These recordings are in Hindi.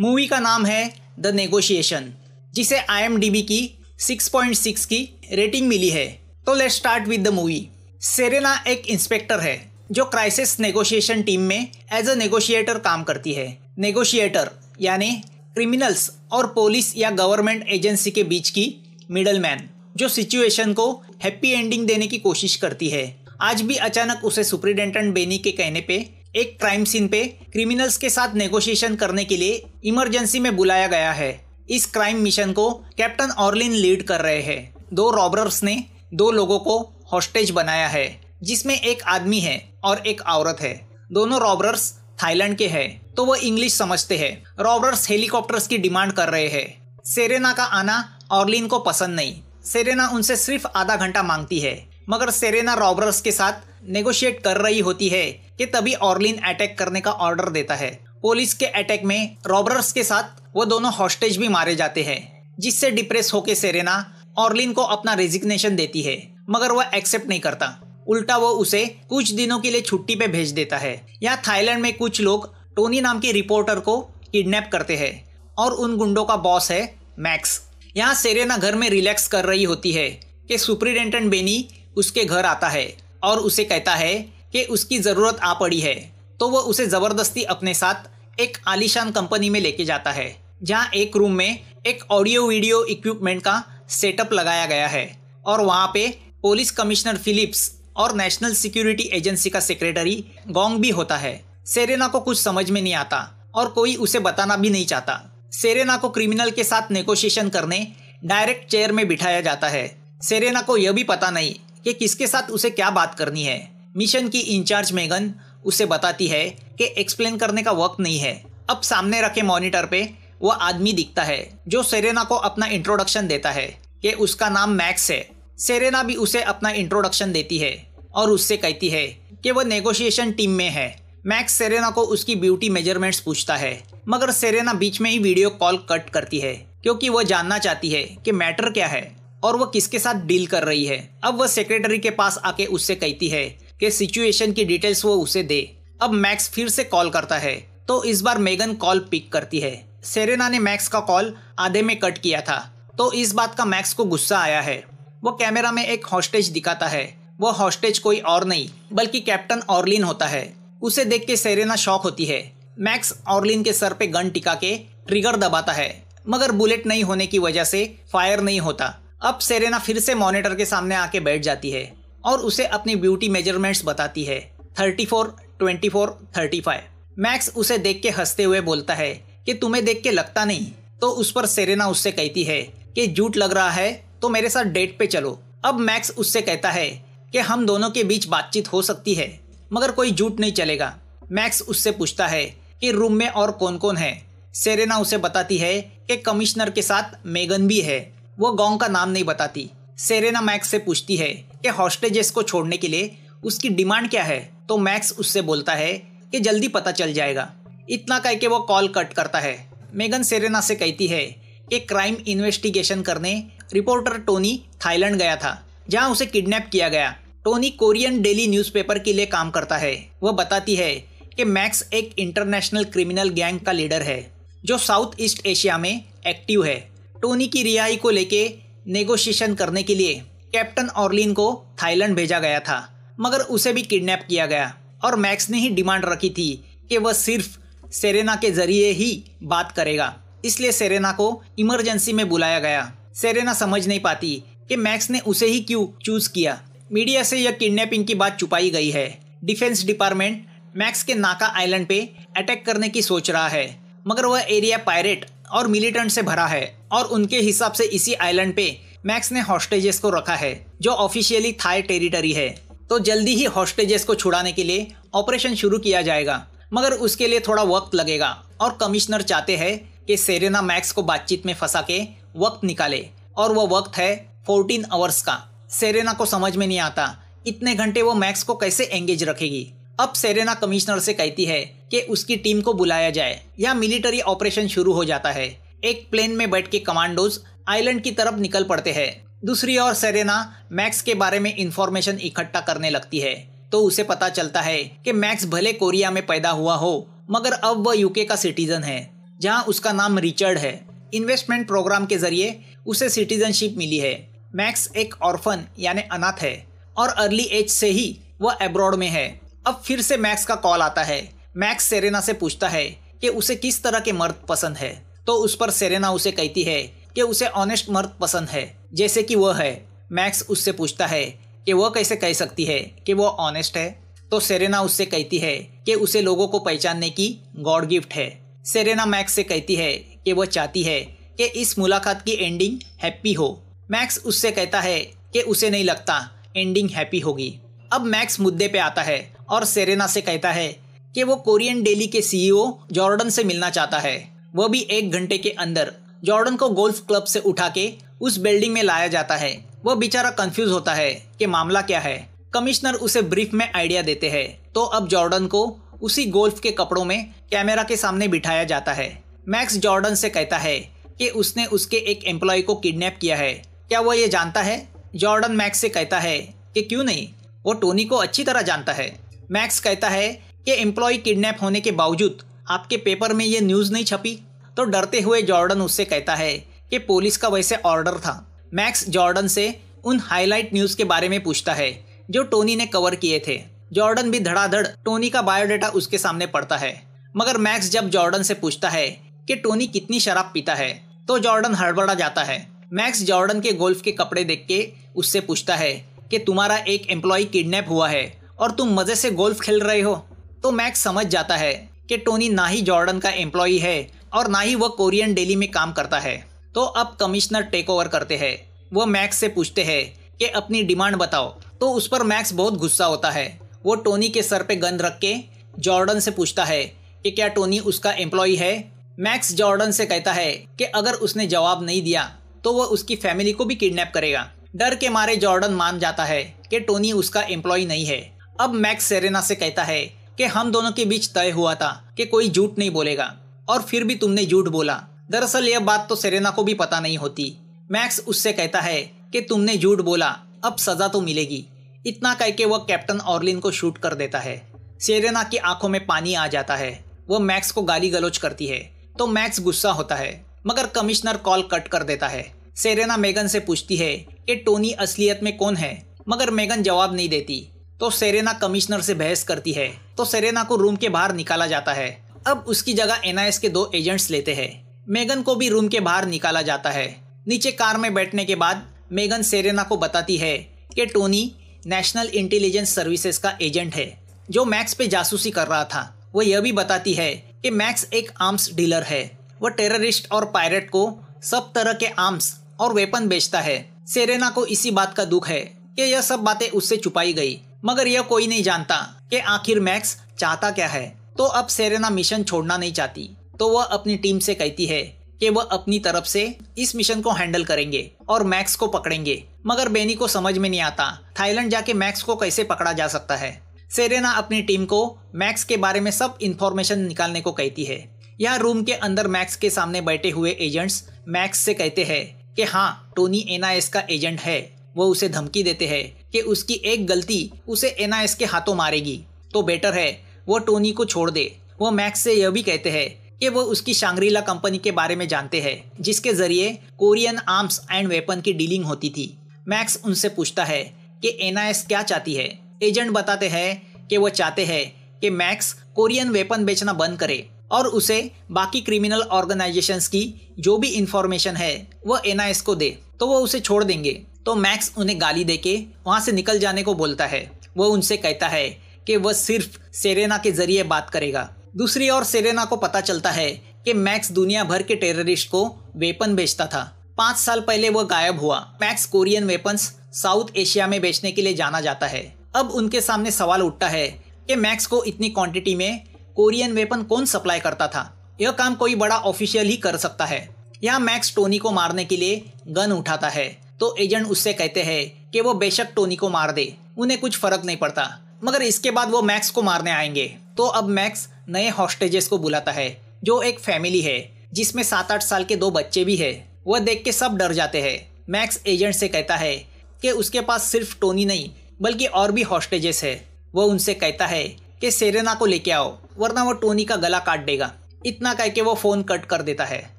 मूवी का नाम है द नेगोशिएशन, जिसे आईएमडीबी की 6.6 की रेटिंग मिली है। तो let start with the movie Serena एक इंस्पेक्टर है, जो क्राइसिस नेगोशिएशन टीम में एज अ नेगोशिएटर काम करती है। नेगोशिएटर यानी क्रिमिनल्स और पुलिस या गवर्नमेंट एजेंसी के बीच की मिडल मैन जो सिचुएशन को हैप्पी एंडिंग देने की कोशिश करती है। आज भी अचानक उसे सुप्रिटेंडेंट बेनी के कहने पे एक क्राइम सीन पे क्रिमिनल्स के साथ नेगोशिएशन करने के लिए इमरजेंसी में बुलाया गया है। इस क्राइम मिशन को कैप्टन ऑर्लिन लीड कर रहे हैं। दो रॉबर्स ने दो लोगों को हॉस्टेज बनाया है, जिसमें एक आदमी है और एक औरत है। दोनों रॉबर्स थाईलैंड के हैं तो वो इंग्लिश समझते हैं। रॉबर्स हेलीकॉप्टर्स की डिमांड कर रहे हैं। सेरेना का आना ऑर्लिन को पसंद नहीं। सेरेना उनसे सिर्फ़ आधा घंटा मांगती है। मगर सेरेना रॉबर्स के साथ नेगोशिएट कर रही होती है कि तभी ऑर्लिन अटैक करने का ऑर्डर देता है। पुलिस के अटैक में रॉबर्स के साथ वो दोनों हॉस्टेज भी मारे जाते हैं, जिससे डिप्रेस होकर सेरेना ऑर्लिन को अपना रेजिग्नेशन देती है, मगर वह एक्सेप्ट नहीं करता। उल्टा वो उसे कुछ दिनों के लिए छुट्टी पे भेज देता है। यहाँ थाईलैंड में कुछ लोग टोनी नाम के रिपोर्टर को किडनैप करते हैं, और उन गुंडों का बॉस है मैक्स। यहाँ सेरेना घर में रिलैक्स कर रही होती है कि सुप्रिटेंडेंट बेनी उसके घर आता है और उसे कहता है कि उसकी ज़रूरत आ पड़ी है तो वह उसे ज़बरदस्ती अपने साथ एक आलीशान कंपनी में लेके जाता है, जहाँ एक रूम में एक ऑडियो वीडियो इक्विपमेंट का सेटअप लगाया गया है और वहाँ पे पुलिस कमिश्नर फिलिप्स और नेशनल सिक्योरिटी एजेंसी का सेक्रेटरी गोंग भी होता है। सेरेना को कुछ समझ में नहीं आता और कोई उसे बताना भी नहीं चाहता। सेरेना को क्रिमिनल के साथ नेगोशिएशन करने डायरेक्ट चेयर में बिठाया जाता है। सेरेना को यह भी पता नहीं कि किसके साथ उसे क्या बात करनी है। मिशन की इंचार्ज मेगन उसे बताती है कि एक्सप्लेन करने का वक्त नहीं है। अब सामने रखे मॉनिटर पे वो आदमी दिखता है, जो सेरेना को अपना इंट्रोडक्शन देता है कि उसका नाम मैक्स है। सेरेना भी उसे अपना इंट्रोडक्शन देती है और उससे कहती है कि वह नेगोशिएशन टीम में है। मैक्स सेरेना को उसकी ब्यूटी मेजरमेंट्स पूछता है, मगर सेरेना बीच में ही वीडियो कॉल कट करती है, क्योंकि वह जानना चाहती है कि मैटर क्या है। और वह किसके साथ डील कर रही है? अब वह सेक्रेटरी के पास आके उससे कहती है कि सिचुएशन की डिटेल्स वो उसे दे। अब मैक्स फिर से कॉल करता है। तो इस बार मेगन कॉल पिक करती है। सेरेना ने मैक्स का कॉल आधे में कट किया था। तो इस बात का मैक्स को गुस्सा आया है। वो कैमरा में एक हॉस्टेज दिखाता है। वो हॉस्टेज कोई और नहीं, बल्कि कैप्टन ऑर्लिन होता है। उसे देख के सेरेना शॉक होती है। मैक्स ऑर्लिन के सर पे गन टिका के ट्रिगर दबाता है। मगर बुलेट नहीं होने की वजह से फायर नहीं होता। अब सेरेना फिर से मॉनिटर के सामने आके बैठ जाती है और उसे अपनी ब्यूटी मेजरमेंट्स बताती है। Thirty four twenty four thirty five Max उसे देख के हँसते हुए बोलता है कि तुम्हें देख के लगता नहीं। तो उस पर सेरेना उससे कहती है कि झूठ लग रहा है तो मेरे साथ डेट पे चलो। अब मैक्स उससे कहता है कि, हम दोनों के बीच बातचीत हो सकती है, मगर कोई झूठ नहीं चलेगा। मैक्स उससे पूछता है कि, रूम में और कौन कौन है? सेरेना उसे बताती है कि कमिश्नर के साथ मेगन भी है। वो गाँव का नाम नहीं बताती। सेरेना मैक्स से पूछती है कि हॉस्टेजेस को छोड़ने के लिए उसकी डिमांड क्या है? तो मैक्स उससे बोलता है कि जल्दी पता चल जाएगा। इतना कह के वो कॉल कट करता है। मेगन सेरेना से कहती है कि क्राइम इन्वेस्टिगेशन करने रिपोर्टर टोनी थाईलैंड गया था, जहाँ उसे किडनैप किया गया। टोनी कोरियन डेली न्यूज़पेपर के लिए काम करता है। वह बताती है कि मैक्स एक इंटरनेशनल क्रिमिनल गैंग का लीडर है, जो साउथ ईस्ट एशिया में एक्टिव है। टोनी की रिहाई को लेके नेगोशिएशन करने के लिए कैप्टन ऑर्लिन को थाईलैंड भेजा गया था, मगर उसे भी किडनैप किया गया और मैक्स ने ही डिमांड रखी थी कि वह सिर्फ़ सेरेना के ज़रिए ही बात करेगा, इसलिए सेरेना को इमरजेंसी में बुलाया गया। सेरेना समझ नहीं पाती कि मैक्स ने उसे ही क्यों चूज़ किया। मीडिया से यह किडनैपिंग की बात छुपाई गई है। डिफेंस डिपार्टमेंट मैक्स के नाका आइलैंड पे अटैक करने की सोच रहा है, मगर वह एरिया पायरेट और मिलिटेंट से भरा है और उनके हिसाब से इसी आइलैंड पे मैक्स ने हॉस्टेजेस को रखा है, जो ऑफिशियली थाई टेरिटरी है। तो जल्दी ही हॉस्टेजेस को छुड़ाने के लिए ऑपरेशन शुरू किया जाएगा, मगर उसके लिए थोड़ा वक्त लगेगा और कमिश्नर चाहते हैं कि सेरेना मैक्स को बातचीत में फंसा के वक्त निकाले, और वो वक्त है फोर्टीन आवर्स का। सेरेना को समझ में नहीं आता, इतने घंटे वो मैक्स को कैसे एंगेज रखेगी? अब सेरेना कमिश्नर से कहती है कि उसकी टीम को बुलाया जाए। या मिलिट्री ऑपरेशन शुरू हो जाता है। एक प्लेन में बैठ के कमांडोज आइलैंड की तरफ़ निकल पड़ते हैं। दूसरी ओर सेरेना मैक्स के बारे में इंफॉर्मेशन इकट्ठा करने लगती है। तो उसे पता चलता है कि मैक्स भले कोरिया में पैदा हुआ हो, मगर अब वह यूके का सिटीजन है, जहाँ उसका नाम रिचर्ड है। इन्वेस्टमेंट प्रोग्राम के ज़रिए उसे सिटीजनशिप मिली है। मैक्स एक ऑर्फन, यानी अनाथ है, और अर्ली एज से ही वह एब्रॉड में है। अब फिर से मैक्स का कॉल आता है। मैक्स सेरेना से पूछता है कि उसे किस तरह के मर्द पसंद है। तो उस पर सेरेना उसे कहती है कि उसे ऑनेस्ट मर्द पसंद है, जैसे कि वह है। मैक्स उससे पूछता है कि वह कैसे कह सकती है कि वह ऑनेस्ट है। तो सेरेना उससे कहती है कि उसे लोगों को पहचानने की गॉड गिफ्ट है। सेरेना मैक्स से कहती है कि वह चाहती है कि इस मुलाकात की एंडिंग हैप्पी हो। मैक्स उससे कहता है कि उसे नहीं लगता एंडिंग हैप्पी होगी। अब मैक्स मुद्दे पे आता है और सेरेना से कहता है कि वो कोरियन डेली के सीईओ जॉर्डन से मिलना चाहता है। वह भी एक घंटे के अंदर जॉर्डन को गोल्फ क्लब से उठा के उस बिल्डिंग में लाया जाता है। वह बेचारा कंफ्यूज होता है कि मामला क्या है। कमिश्नर उसे ब्रीफ में आइडिया देते हैं। तो अब जॉर्डन को उसी गोल्फ के कपड़ों में कैमरा के सामने बिठाया जाता है। मैक्स जॉर्डन से कहता है कि उसने उसके एक एम्प्लॉय को किडनैप किया है। क्या वो ये जानता है? जॉर्डन मैक्स से कहता है कि क्यों नहीं? वो टोनी को अच्छी तरह जानता है। मैक्स कहता है कि एम्प्लॉय किडनैप होने के बावजूद आपके पेपर में ये न्यूज़ नहीं छपी। तो डरते हुए जॉर्डन उससे कहता है कि पुलिस का वैसे ऑर्डर था। मैक्स जॉर्डन से उन हाईलाइट न्यूज़ के बारे में पूछता है, जो टोनी ने कवर किए थे। जॉर्डन भी धड़ाधड़ टोनी का बायोडाटा उसके सामने पड़ता है। मगर मैक्स जब जॉर्डन से पूछता है कि टोनी कितनी शराब पीता है तो जॉर्डन हड़बड़ा जाता है। मैक्स जॉर्डन के गोल्फ के कपड़े देख के उससे पूछता है कि तुम्हारा एक एम्प्लॉय किडनैप हुआ है और तुम मज़े से गोल्फ खेल रहे हो। तो मैक्स समझ जाता है कि टोनी ना ही जॉर्डन का एम्प्लॉय है और ना ही वह कोरियन डेली में काम करता है। तो अब कमिश्नर टेक ओवर करते हैं। वो मैक्स से पूछते हैं कि अपनी डिमांड बताओ। तो उस पर मैक्स बहुत गुस्सा होता है। वो टोनी के सर पे गन रख के जॉर्डन से पूछता है कि क्या टोनी उसका एम्प्लॉय है? मैक्स जॉर्डन से कहता है कि अगर उसने जवाब नहीं दिया तो वह उसकी फैमिली को भी किडनैप करेगा। डर के मारे जॉर्डन मान जाता है कि टोनी उसका एम्प्लॉय नहीं है। अब मैक्स सेरेना से कहता है कि हम दोनों के बीच तय हुआ था कि कोई झूठ नहीं बोलेगा, और फिर भी तुमने झूठ बोला। दरअसल यह बात तो सेरेना को भी पता नहीं होती। मैक्स उससे कहता है कि तुमने झूठ बोला, अब सजा तो मिलेगी। इतना कह के वह कैप्टन ऑर्लिन को शूट कर देता है। सेरेना की आँखों में पानी आ जाता है। वह मैक्स को गाली गलोच करती है। तो मैक्स गुस्सा होता है, मगर कमिश्नर कॉल कट कर देता है। सेरेना मेगन से पूछती है कि टोनी असलियत में कौन है, मगर मेगन जवाब नहीं देती। तो सेरेना कमिश्नर से बहस करती है। तो सेरेना को रूम के बाहर निकाला जाता है। अब उसकी जगह एनआईएस के दो एजेंट्स लेते हैं। मेगन को भी रूम के बाहर निकाला जाता है। नीचे कार में बैठने के बाद मेगन सेरेना को बताती है कि टोनी नेशनल इंटेलिजेंस सर्विसेज़ का एजेंट है, जो मैक्स पे जासूसी कर रहा था। वो यह भी बताती है कि मैक्स एक आर्म्स डीलर है। वह टेररिस्ट और पायरेट को सब तरह के आर्म्स और वेपन बेचता है। सेरेना को इसी बात का दुख है कि यह सब बातें उससे छुपाई गई। मगर यह कोई नहीं जानता कि आखिर मैक्स चाहता क्या है। तो अब सेरेना मिशन छोड़ना नहीं चाहती। तो वह अपनी टीम से कहती है कि वह अपनी तरफ़ से इस मिशन को हैंडल करेंगे और मैक्स को पकड़ेंगे। मगर बेनी को समझ में नहीं आता, थाईलैंड जाके मैक्स को कैसे पकड़ा जा सकता है। सेरेना अपनी टीम को मैक्स के बारे में सब इन्फॉर्मेशन निकालने को कहती है। यहाँ रूम के अंदर मैक्स के सामने बैठे हुए एजेंट्स मैक्स से कहते हैं कि हाँ टोनी एनआईएस का एजेंट है। वो उसे धमकी देते हैं कि उसकी एक गलती उसे एनआईएस के हाथों मारेगी। तो बेटर है, वो टोनी को छोड़ दे। वो मैक्स से यह भी कहते हैं कि वो उसकी शांग्रीला कंपनी के बारे में जानते हैं, जिसके ज़रिए कोरियन आर्म्स एंड वेपन की डीलिंग होती थी। मैक्स उनसे पूछता है कि एनआईएस क्या चाहती है? एजेंट बताते हैं कि वो चाहते हैं कि मैक्स कोरियन वेपन बेचना बंद करे और उसे बाकी क्रिमिनल ऑर्गेनाइजेशंस की जो भी इंफॉर्मेशन है वह एनआईएस को दे। तो वो उसे छोड़ देंगे। तो मैक्स उन्हें गाली देके वहाँ से निकल जाने को बोलता है। वह उनसे कहता है कि वह सिर्फ़ सेरेना के ज़रिए बात करेगा। दूसरी ओर सेरेना को पता चलता है कि मैक्स दुनिया भर के टेररिस्ट को वेपन बेचता था। पाँच साल पहले वह गायब हुआ। Max Korean weapons South Asia में बेचने के लिए जाना जाता है। अब उनके सामने सवाल उठता है कि मैक्स को इतनी क्वांटिटी में कोरियन वेपन कौन सप्लाई करता था? यह काम कोई बड़ा ऑफिशियल ही कर सकता है। यहाँ मैक्स टोनी को मारने के लिए गन उठाता है। तो एजेंट उससे कहते हैं कि वो बेशक टोनी को मार दे, उन्हें कुछ फ़र्क नहीं पड़ता, मगर इसके बाद वो मैक्स को मारने आएँगे। तो अब मैक्स नए हॉस्टेजेस को बुलाता है, जो एक फैमिली है, जिसमें सात आठ साल के दो बच्चे भी है। वह देख के सब डर जाते हैं। मैक्स एजेंट से कहता है कि उसके पास सिर्फ़ टोनी नहीं, बल्कि और भी हॉस्टेजेस है। वो उनसे कहता है कि सेरेना को लेके आओ, वरना वो टोनी का गला काट देगा। इतना कह के वो फ़ोन कट कर देता है।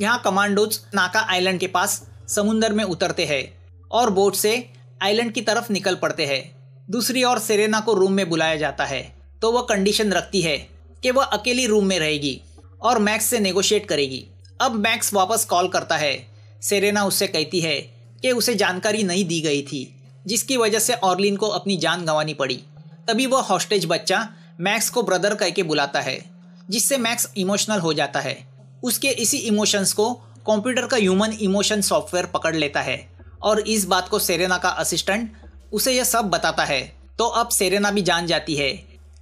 यहाँ कमांडोज नाका आइलैंड के पास समुन्दर में उतरते हैं और बोट से आइलैंड की तरफ़ निकल पड़ते हैं। दूसरी ओर सेरेना को रूम में बुलाया जाता है तो वह कंडीशन रखती है कि वह अकेली रूम में रहेगी और मैक्स से नेगोशिएट करेगी। अब मैक्स वापस कॉल करता है। सेरेना उससे कहती है कि उसे जानकारी नहीं दी गई थी, जिसकी वजह से ऑर्लिन को अपनी जान गंवानी पड़ी। तभी वह हॉस्टेज बच्चा मैक्स को ब्रदर कह के बुलाता है, जिससे मैक्स इमोशनल हो जाता है। उसके इसी इमोशंस को कंप्यूटर का ह्यूमन इमोशन सॉफ्टवेयर पकड़ लेता है और इस बात को सेरेना का असिस्टेंट उसे यह सब बताता है। तो अब सेरेना भी जान जाती है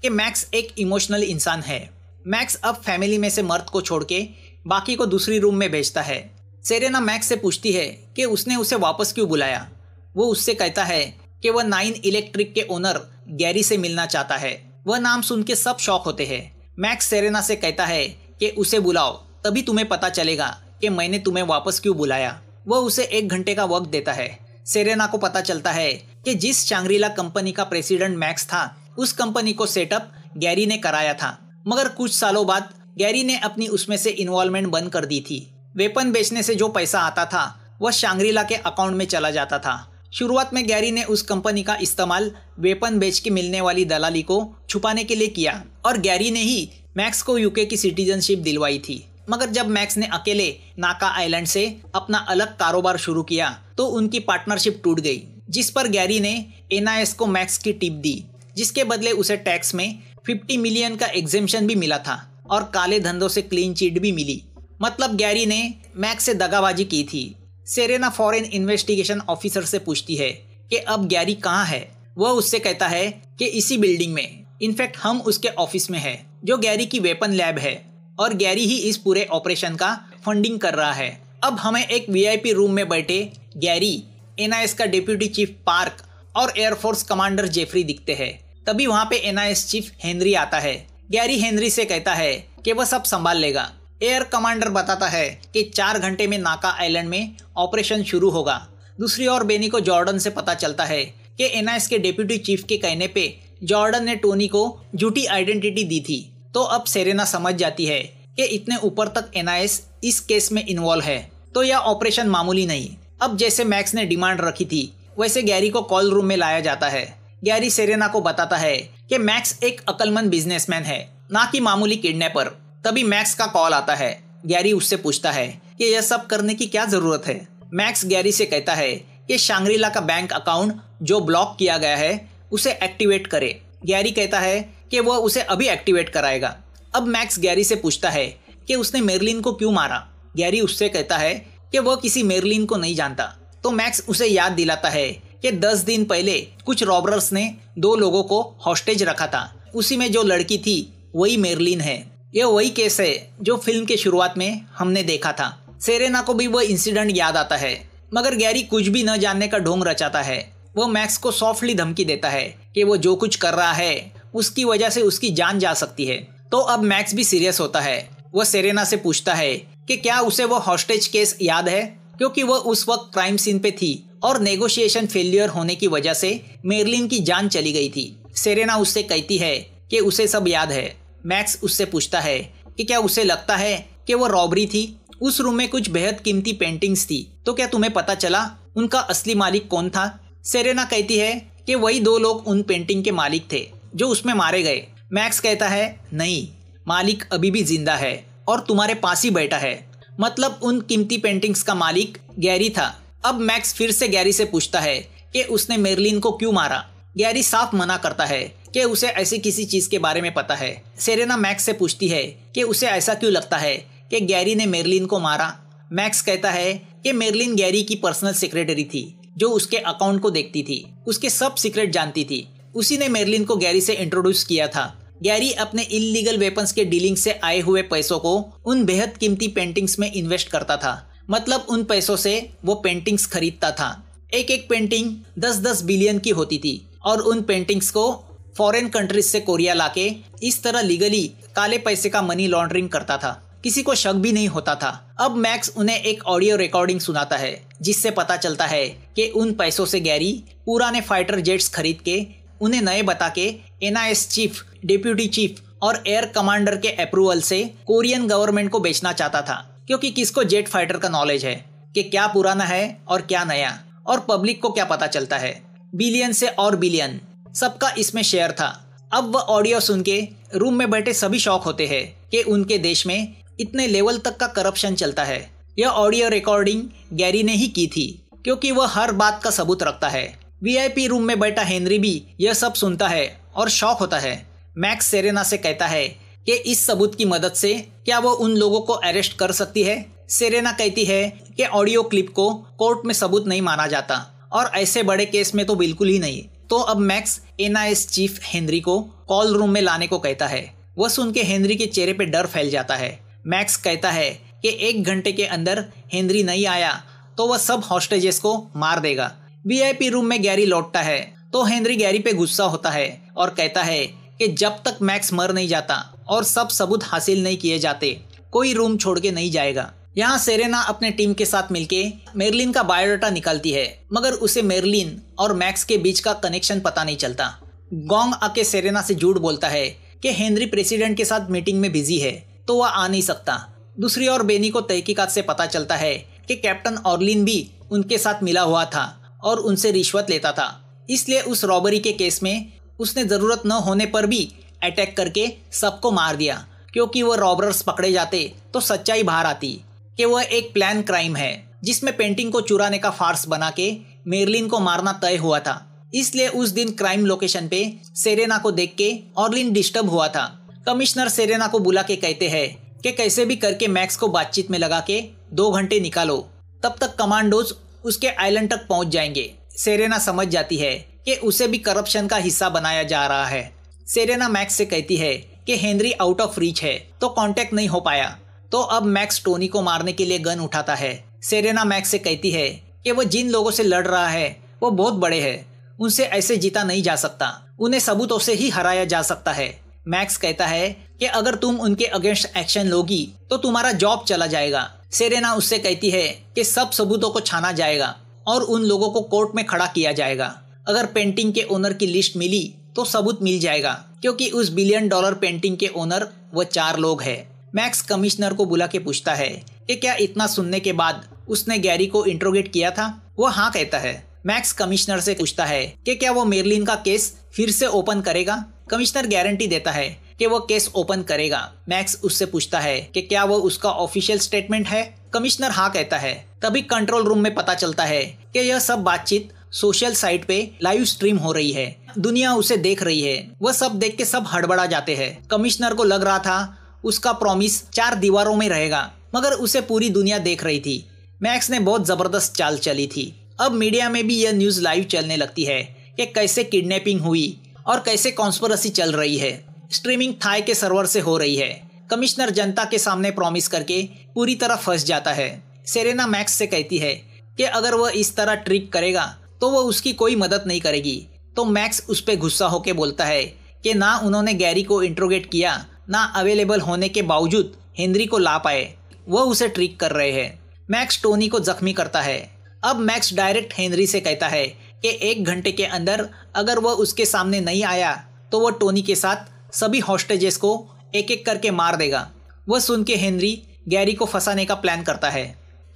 कि मैक्स एक इमोशनल इंसान है। मैक्स अब फैमिली में से मर्द को छोड़ के बाकी को दूसरी रूम में भेजता है। सेरेना मैक्स से पूछती है कि उसने उसे वापस क्यों बुलाया? वो उससे कहता है कि वह नाइन इलेक्ट्रिक के ओनर गैरी से मिलना चाहता है। वह नाम सुन के सब शौक होते हैं। मैक्स सेरेना से कहता है कि उसे बुलाओ, तभी तुम्हें पता चलेगा कि मैंने तुम्हें वापस क्यों बुलाया? वह उसे एक घंटे का वक्त देता है। सेरेना को पता चलता है कि जिस चांगरीला कंपनी का प्रेसिडेंट मैक्स था, उस कंपनी को सेटअप गैरी ने कराया था। मगर कुछ सालों बाद गैरी ने अपनी उसमें से इन्वॉल्वमेंट बंद कर दी थी। वेपन बेचने से जो पैसा आता था, वह शांग्रीला के अकाउंट में चला जाता था। शुरुआत में गैरी ने उस कंपनी का इस्तेमाल वेपन बेच के मिलने वाली दलाली को छुपाने के लिए किया और गैरी ने ही मैक्स को यूके की सिटीजनशिप दिलवाई थी। मगर जब मैक्स ने अकेले नाका आइलैंड से अपना अलग कारोबार शुरू किया तो उनकी पार्टनरशिप टूट गई, जिस पर गैरी ने एनआईएस को मैक्स की टिप दी, जिसके बदले उसे टैक्स में 50 मिलियन का एग्जेम्पन भी मिला था और काले धंधों से क्लीन चिट भी मिली। मतलब गैरी ने मैक्स से दगाबाजी की थी। सेरेना फॉरेन इन्वेस्टिगेशन ऑफिसर से पूछती है कि अब गैरी कहाँ है? वह उससे कहता है कि इसी बिल्डिंग में। इनफैक्ट हम उसके ऑफ़िस में है, जो गैरी की वेपन लैब है। और गैरी ही इस पूरे ऑपरेशन का फंडिंग कर रहा है। अब हमें एक वीआईपी रूम में बैठे गैरी एनआईएस का डिप्यूटी चीफ पार्क और एयरफोर्स कमांडर जेफरी दिखते हैं। तभी वहाँ पे एनआईएस चीफ हेनरी आता है। गैरी हेनरी से कहता है कि वह सब संभाल लेगा। एयर कमांडर बताता है कि चार घंटे में नाका आइलैंड में ऑपरेशन शुरू होगा। दूसरी ओर बेनी को जॉर्डन से पता चलता है कि एनआईएस के डिप्यूटी चीफ के कहने पे जॉर्डन ने टोनी को झूठी आइडेंटिटी दी थी। तो अब सेरेना समझ जाती है कि इतने ऊपर तक एनआईएस इस केस में इन्वॉल्व है। तो यह ऑपरेशन मामूली नहीं। अब जैसे मैक्स ने डिमांड रखी थी, वैसे गैरी को कॉल रूम में लाया जाता है। गैरी सेरेना को बताता है कि मैक्स एक अकलमंद बिजनेसमैन है, ना कि मामूली किडनैपर तभी मैक्स का कॉल आता है। गैरी उससे पूछता है कि यह सब करने की क्या ज़रूरत है? मैक्स गैरी से कहता है कि शांग्रीला का बैंक अकाउंट जो ब्लॉक किया गया है, उसे एक्टिवेट करे। गैरी कहता है कि वह उसे अभी एक्टिवेट कराएगा। अब मैक्स गैरी से पूछता है कि उसने मेरलिन को क्यों मारा? गैरी उससे कहता है कि वह किसी मेरलिन को नहीं जानता। तो मैक्स उसे याद दिलाता है कि दस दिन पहले कुछ रॉबरर्स ने दो लोगों को हॉस्टेज रखा था। उसी में जो लड़की थी, वही मेरलिन है। यह वही केस है जो फ़िल्म के शुरुआत में हमने देखा था। सेरेना को भी वह इंसिडेंट याद आता है। मगर गैरी कुछ भी न जानने का ढोंग रचाता है। वो मैक्स को सॉफ्टली धमकी देता है कि वो जो कुछ कर रहा है उसकी वजह से उसकी जान जा सकती है। तो अब मैक्स भी सीरियस होता है। वह सेरेना से पूछता है कि क्या उसे वो हॉस्टेज केस याद है? क्योंकि वह उस वक्त क्राइम सीन पे थी और नेगोशिएशन फेलियर होने की वजह से मेरलिन की जान चली गई थी। सेरेना उससे कहती है कि उसे सब याद है। मैक्स उससे पूछता है कि क्या उसे लगता है कि वो रॉबरी थी? उस रूम में कुछ बेहद कीमती पेंटिंग्स थी। तो क्या तुम्हें पता चला उनका असली मालिक कौन था? सेरेना कहती है कि वही दो लोग उन पेंटिंग के मालिक थे। जो उसमें मारे गए। मैक्स कहता है, नहीं, मालिक अभी भी ज़िंदा है और तुम्हारे पास ही बैठा है। मतलब उन कीमती पेंटिंग्स का मालिक गैरी था। अब मैक्स फिर से गैरी से पूछता है कि उसने मेरलिन को क्यों मारा? गैरी साफ़ मना करता है कि उसे ऐसी किसी चीज़ के बारे में पता है। सेरेना मैक्स से पूछती है कि उसे ऐसा क्यों लगता है कि गैरी ने मेरलिन को मारा? मैक्स कहता है कि मेरलिन गैरी की पर्सनल सेक्रेटरी थी, जो उसके अकाउंट को देखती थी। उसके सब सीक्रेट जानती थी। उसी ने मेरलिन को गैरी से इंट्रोड्यूस किया था। गैरी अपने इलीगल वेपन्स के डीलिंग से आए हुए पैसों को उन बेहद कीमती पेंटिंग्स में इन्वेस्ट करता था। मतलब उन पैसों से वो पेंटिंग्स खरीदता था। एक एक पेंटिंग दस दस बिलियन की होती थी और उन पेंटिंग्स को फॉरेन कंट्रीज़ से कोरिया लाके इस तरह लीगली काले पैसे का मनी लॉन्ड्रिंग करता था। किसी को शक भी नहीं होता था। अब मैक्स उन्हें एक ऑडियो रिकॉर्डिंग सुनाता है, जिससे पता चलता है कि उन पैसों से गैरी पुराने फाइटर जेट्स खरीद के उन्हें नए बता के एनआईएस चीफ डिप्यूटी चीफ और एयर कमांडर के अप्रूवल से कोरियन गवर्नमेंट को बेचना चाहता था, क्योंकि किसको जेट फाइटर का नॉलेज है कि क्या पुराना है और क्या नया, और पब्लिक को क्या पता चलता है। बिलियन से और बिलियन सबका इसमें शेयर था। अब वह ऑडियो सुन के रूम में बैठे सभी शौक होते हैं कि उनके देश में इतने लेवल तक का करप्शन चलता है। यह ऑडियो रिकॉर्डिंग गैरी ने ही की थी, क्योंकि वह हर बात का सबूत रखता है। वीआईपी रूम में बैठा हेनरी भी यह सब सुनता है और शौक होता है। मैक्स सेरेना से कहता है कि इस सबूत की मदद से क्या वो उन लोगों को अरेस्ट कर सकती है? सेरेना कहती है कि ऑडियो क्लिप को कोर्ट में सबूत नहीं माना जाता और ऐसे बड़े केस में तो बिल्कुल ही नहीं। तो अब मैक्स एनआईएस चीफ हेनरी को कॉल रूम में लाने को कहता है। वह सुन के हेनरी के चेहरे पे डर फैल जाता है। मैक्स कहता है कि एक घंटे के अंदर हेनरी नहीं आया तो वह सब हॉस्टेजेस को मार देगा। वीआईपी रूम में गैरी लौटता है तो हेनरी गैरी पे गुस्सा होता है और कहता है कि जब तक मैक्स मर नहीं जाता और सब सबूत हासिल नहीं किए जाते, कोई रूम छोड़ के नहीं जाएगा। यहाँ सेरेना अपने टीम के साथ मिलके मेरलिन का बायोडाटा निकालती है, मगर उसे मेरलिन और मैक्स के बीच का कनेक्शन पता नहीं चलता। गोंग आके सेरेना से झूठ बोलता है कि हेनरी प्रेसिडेंट के साथ मीटिंग में बिज़ी है तो वह आ नहीं सकता। दूसरी ओर बेनी को तहकीकात से पता चलता है कि कैप्टन ऑर्लिन भी उनके साथ मिला हुआ था। और उनसे रिश्वत लेता था। इसलिए उस रॉबरी के केस में उसने ज़रूरत न होने पर भी अटैक करके सबको मार दिया। क्योंकि वह रॉबरर्स पकड़े जाते तो सच्चाई बाहर आती कि वह एक प्लान क्राइम है, जिसमें पेंटिंग को चुराने का फार्स बना के मेरलिन को मारना तय हुआ था। इसलिए उस दिन क्राइम लोकेशन पे सेरेना को देख के ऑर्लिन डिस्टर्ब हुआ था। कमिश्नर सेरेना को बुला के कहते हैं कि कैसे भी करके मैक्स को बातचीत में लगा के दो घंटे निकालो, तब तक कमांडोज उसके आइलैंड तक पहुँच जाएँगे। सेरेना समझ जाती है कि उसे भी करप्शन का हिस्सा बनाया जा रहा है। सेरेना मैक्स से कहती है कि हेनरी आउट ऑफ़ रीच है तो कांटेक्ट नहीं हो पाया। तो अब मैक्स टोनी को मारने के लिए गन उठाता है। सेरेना मैक्स से कहती है कि वो जिन लोगों से लड़ रहा है, वो बहुत बड़े हैं। उनसे ऐसे जीता नहीं जा सकता। उन्हें सबूतों से ही हराया जा सकता है। मैक्स कहता है कि अगर तुम उनके अगेंस्ट एक्शन लोगी तो तुम्हारा जॉब चला जाएगा। सेरेना उससे कहती है कि सब सबूतों को छाना जाएगा और उन लोगों को कोर्ट में खड़ा किया जाएगा। अगर पेंटिंग के ओनर की लिस्ट मिली तो सबूत मिल जाएगा, क्योंकि उस बिलियन डॉलर पेंटिंग के ओनर वो चार लोग हैं। मैक्स कमिश्नर को बुला के पूछता है कि क्या इतना सुनने के बाद उसने गैरी को इंट्रोगेट किया था? वो हाँ कहता है। मैक्स कमिश्नर से पूछता है कि क्या वो मेरलिन का केस फिर से ओपन करेगा? कमिश्नर गारंटी देता है कि वो केस ओपन करेगा। मैक्स उससे पूछता है कि क्या वो उसका ऑफिशियल स्टेटमेंट है? कमिश्नर हाँ कहता है। तभी कंट्रोल रूम में पता चलता है कि यह सब बातचीत सोशल साइट पे लाइव स्ट्रीम हो रही है। दुनिया उसे देख रही है। वह सब देख के सब हड़बड़ा जाते हैं। कमिश्नर को लग रहा था उसका प्रॉमिस चार दीवारों में रहेगा, मगर उसे पूरी दुनिया देख रही थी। मैक्स ने बहुत ज़बरदस्त चाल चली थी। अब मीडिया में भी यह न्यूज़ लाइव चलने लगती है कि कैसे किडनैपिंग हुई और कैसे कॉन्स्परसी चल रही है। स्ट्रीमिंग थाई के सर्वर से हो रही है। कमिश्नर जनता के सामने प्रॉमिस करके पूरी तरह फंस जाता है। सेरेना मैक्स से कहती है कि अगर वह इस तरह ट्रिक करेगा तो वह उसकी कोई मदद नहीं करेगी। तो मैक्स उस पर गुस्सा होकर बोलता है कि ना उन्होंने गैरी को इंट्रोगेट किया, ना अवेलेबल होने के बावजूद हेनरी को ला पाए। वह उसे ट्रिक कर रहे हैं। मैक्स टोनी को जख्मी करता है। अब मैक्स डायरेक्ट हेनरी से कहता है कि एक घंटे के अंदर अगर वह उसके सामने नहीं आया तो वह टोनी के साथ सभी हॉस्टेजेस को एक एक करके मार देगा। वह सुन के हेनरी गैरी को फंसाने का प्लान करता है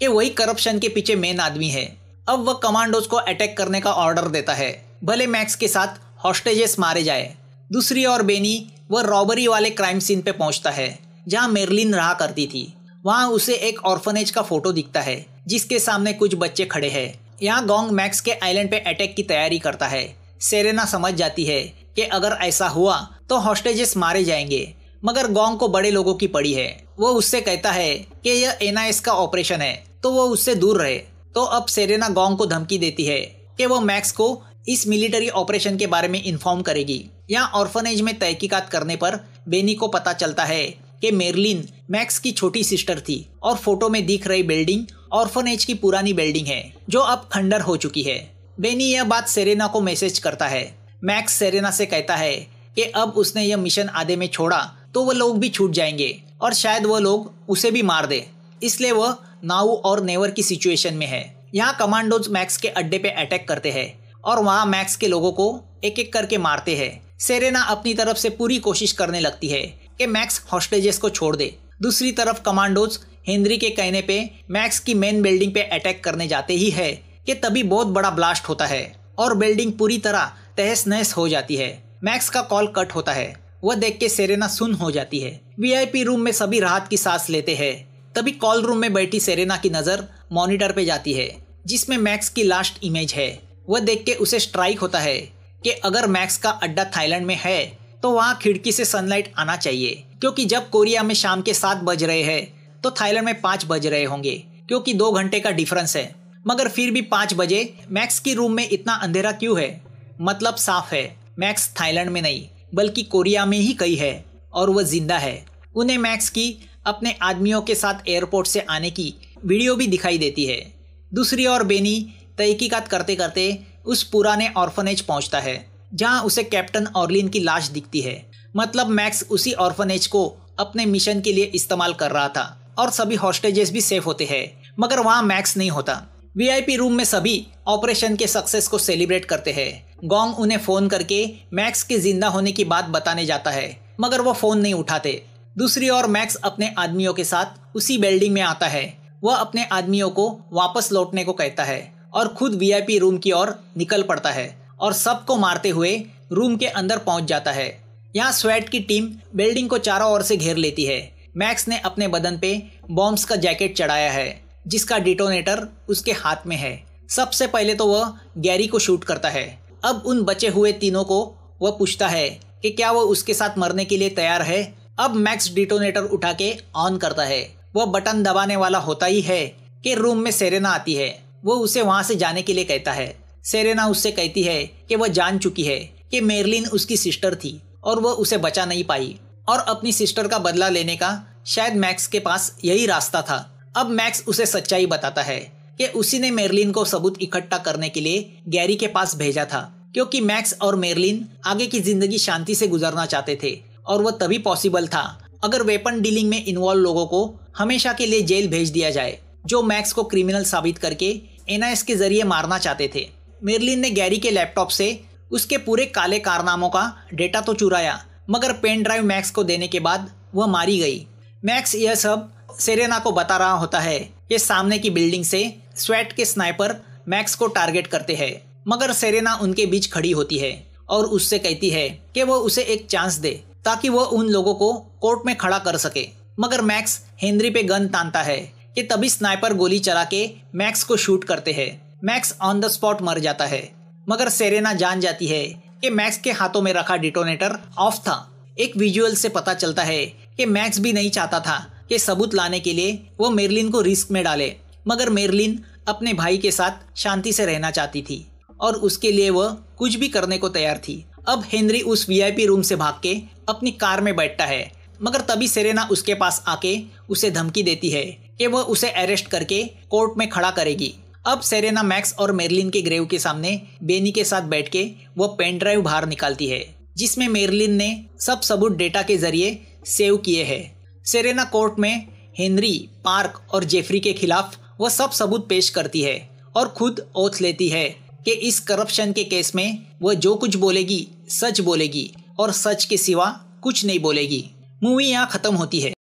कि वही करप्शन के पीछे मेन आदमी है। अब वह कमांडोज को अटैक करने का ऑर्डर देता है, भले मैक्स के साथ हॉस्टेजेस मारे जाए। दूसरी ओर बेनी, वह रॉबरी वाले क्राइम सीन पे पहुँचता है, जहाँ मेरलिन रहा करती थी। वहाँ उसे एक ऑर्फनेज का फ़ोटो दिखता है, जिसके सामने कुछ बच्चे खड़े हैं। यहाँ गोंग मैक्स के आइलैंड पे अटैक की तैयारी करता है। सेरेना समझ जाती है कि अगर ऐसा हुआ तो हॉस्टेजेस मारे जाएँगे। मगर गोंग को बड़े लोगों की पड़ी है। वो उससे कहता है कि यह एनआईएस का ऑपरेशन है तो वो उससे दूर रहे। तो अब सेरेना गोंग को धमकी देती है कि वो मैक्स को इस मिलिट्री ऑपरेशन के बारे में इन्फॉर्म करेगी। यहाँ ऑर्फनेज में तहकीकात करने पर बेनी को पता चलता है कि मेरलिन, मैक्स की छोटी सिस्टर थी और फ़ोटो में दिख रही बिल्डिंग ऑर्फनेज की पुरानी बिल्डिंग है, जो अब खंडर हो चुकी है। बेनी यह बात सेरेना को मैसेज करता है। मैक्स सेरेना से कहता है कि अब उसने यह मिशन आधे में छोड़ा तो वह लोग भी छूट जाएँगे और शायद वह लोग उसे भी मार दे। इसलिए वह नाउ और नेवर की सिचुएशन में है। यहाँ कमांडोज मैक्स के अड्डे पे अटैक करते हैं और वहाँ मैक्स के लोगों को एक एक करके मारते हैं। सेरेना अपनी तरफ़ से पूरी कोशिश करने लगती है कि मैक्स हॉस्टेजेस को छोड़ दे। दूसरी तरफ़ कमांडोज हेनरी के कहने पे मैक्स की मेन बिल्डिंग पे अटैक करने जाते ही है कि तभी बहुत बड़ा ब्लास्ट होता है और बिल्डिंग पूरी तरह तहस नहस हो जाती है। मैक्स का कॉल कट होता है। वह देख के सेरेना सुन हो जाती है। वीआईपी रूम में सभी राहत की सांस लेते हैं। तभी कॉल रूम में बैठी सेरेना की नज़र मॉनिटर पे जाती है, जिसमें मैक्स की लास्ट इमेज है। वह देख के उसे स्ट्राइक होता है कि अगर मैक्स का अड्डा थाईलैंड में है तो वहाँ खिड़की से सनलाइट आना चाहिए, क्योंकि जब कोरिया में शाम के सात बज रहे हैं तो थाईलैंड में पाँच बज रहे होंगे, क्योंकि दो घंटे का डिफरेंस है। मगर फिर भी पाँच बजे मैक्स की रूम में इतना अंधेरा क्यों है? मतलब साफ़ है, मैक्स थाईलैंड में नहीं, बल्कि कोरिया में ही कई है, और वह ज़िंदा है। उन्हें मैक्स की अपने आदमियों के साथ एयरपोर्ट से आने की वीडियो भी दिखाई देती है। दूसरी ओर बेनी तहकीकात करते करते उस पुराने ऑर्फनेज पहुँचता है। जहाँ उसे कैप्टन ऑर्लिन की लाश दिखती है। मतलब मैक्स उसी ऑर्फनेज को अपने मिशन के लिए इस्तेमाल कर रहा था और सभी हॉस्टेजेस भी सेफ़ होते हैं, मगर वहाँ मैक्स नहीं होता। वीआईपी रूम में सभी ऑपरेशन के सक्सेस को सेलिब्रेट करते हैं। गोंग उन्हें फ़ोन करके मैक्स के ज़िंदा होने की बात बताने जाता है, मगर वो फ़ोन नहीं उठाते। दूसरी ओर मैक्स अपने आदमियों के साथ उसी बिल्डिंग में आता है। वह अपने आदमियों को वापस लौटने को कहता है और खुद वीआईपी रूम की ओर निकल पड़ता है। और सबको मारते हुए रूम के अंदर पहुँच जाता है। यहाँ स्वेट की टीम बिल्डिंग को चारों ओर से घेर लेती है। मैक्स ने अपने बदन पे बॉम्ब्स का जैकेट चढ़ाया है, जिसका डिटोनेटर उसके हाथ में है। सबसे पहले तो वह गैरी को शूट करता है। अब उन बचे हुए तीनों को वह पूछता है कि क्या वह उसके साथ मरने के लिए तैयार है? अब मैक्स डिटोनेटर उठा के ऑन करता है। वह बटन दबाने वाला होता ही है कि रूम में सेरेना आती है। वो उसे वहाँ से जाने के लिए कहता है। सेरेना उससे कहती है कि वह जान चुकी है कि मेरलिन उसकी सिस्टर थी और वह उसे बचा नहीं पाई। और अपनी सिस्टर का बदला लेने का शायद मैक्स के पास यही रास्ता था। अब मैक्स उसे सच्चाई बताता है कि उसी ने मेरलिन को सबूत इकट्ठा करने के लिए गैरी के पास भेजा था, क्योंकि मैक्स और मेरलिन आगे की ज़िंदगी शांति से गुजरना चाहते थे और वह तभी पॉसिबल था अगर वेपन डीलिंग में इन्वॉल्व लोगों को हमेशा के लिए जेल भेज दिया जाए, जो मैक्स को क्रिमिनल साबित करके एनआईएस के ज़रिए मारना चाहते थे। मेरलिन ने गैरी के लैपटॉप से उसके पूरे काले कारनामों का डेटा तो चुराया, मगर पेन ड्राइव मैक्स को देने के बाद वह मारी गई। मैक्स यह सब सेरेना को बता रहा होता है कि सामने की बिल्डिंग से स्वेट के स्नाइपर मैक्स को टारगेट करते हैं, मगर सेरेना उनके बीच खड़ी होती है और उससे कहती है कि वो उसे एक चांस दे ताकि वो उन लोगों को कोर्ट में खड़ा कर सके। मगर मैक्स हेनरी पे गन तानता है कि तभी स्नाइपर गोली चला के मैक्स को शूट करते हैं। मैक्स ऑन द स्पॉट मर जाता है। मगर सेरेना जान जाती है कि मैक्स के हाथों में रखा डिटोनेटर ऑफ़ था। एक विजुअल से पता चलता है कि मैक्स भी नहीं चाहता था कि सबूत लाने के लिए वो मेरलिन को रिस्क में डाले। मगर मेरलिन अपने भाई के साथ शांति से रहना चाहती थी और उसके लिए वह कुछ भी करने को तैयार थी। अब हेनरी उस वीआईपी रूम से भाग के अपनी कार में बैठता है। मगर तभी सेरेना उसके पास आके उसे धमकी देती है कि वह उसे अरेस्ट करके कोर्ट में खड़ा करेगी। अब सेरेना मैक्स और मेरलिन के ग्रेव के सामने बेनी के साथ बैठ के वह पेन ड्राइव बाहर निकालती है, जिसमें मेरलिन ने सब सबूत डेटा के ज़रिए सेव किए हैं। सेरेना कोर्ट में हेनरी पार्क और जेफरी के खिलाफ वह सब सबूत पेश करती है और खुद ओथ लेती है कि इस करप्शन के केस में वह जो कुछ बोलेगी, सच बोलेगी और सच के सिवा कुछ नहीं बोलेगी। मूवी यहाँ खत्म होती है।